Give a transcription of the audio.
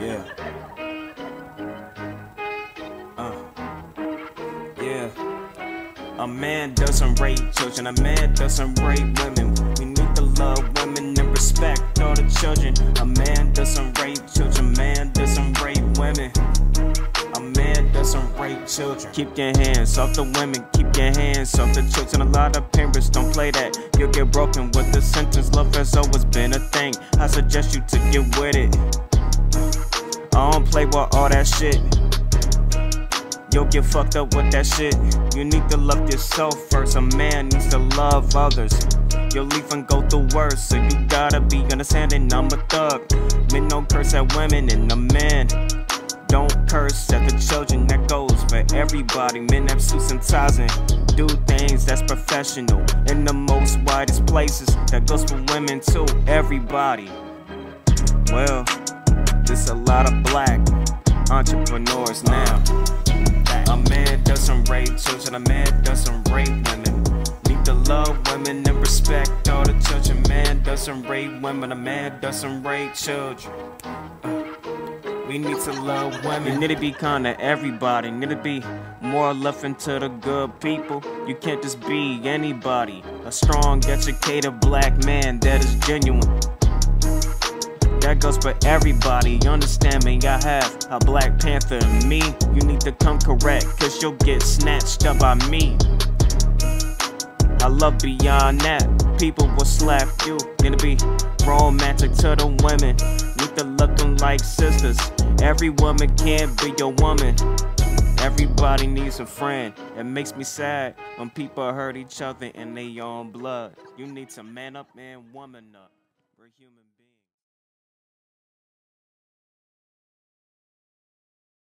Yeah. Uh. Yeah. A man doesn't rape children, a man doesn't rape women. We need to love women and respect all the children. A man doesn't rape children, man doesn't rape women. A man doesn't rape children. Keep your hands off the women, keep your hands off the children. A lot of parents don't play that. You'll get broken with the sentence. Love has always been a thing. I suggest you to get with it. I don't play with all that shit. You'll get fucked up with that shit. You need to love yourself first. A man needs to love others. You'll even go through worse, so you gotta be understanding. I'm a thug. Men don't curse at women and the men. Don't curse at the children, that goes for everybody. Men have suits and ties and do things that's professional in the most widest places. That goes for women too, everybody. Well, there's a lot of black entrepreneurs now. A man doesn't rape children, a man doesn't rape women. Need to love women and respect all the children. A man doesn't rape women, a man doesn't rape children. Uh, we need to love women. You need to be kind to everybody. Need to be more loving to the good people. You can't just be anybody. A strong, educated black man that is genuine. That goes for everybody. You understand me? I have a Black Panther in me. You need to come correct, cause you'll get snatched up by me. I love beyond that. People will slap you. Gonna be romantic to the women. Need to love them like sisters. Every woman can't be your woman. Everybody needs a friend. It makes me sad when people hurt each other in their own blood. You need to man up and woman up. We're human beings.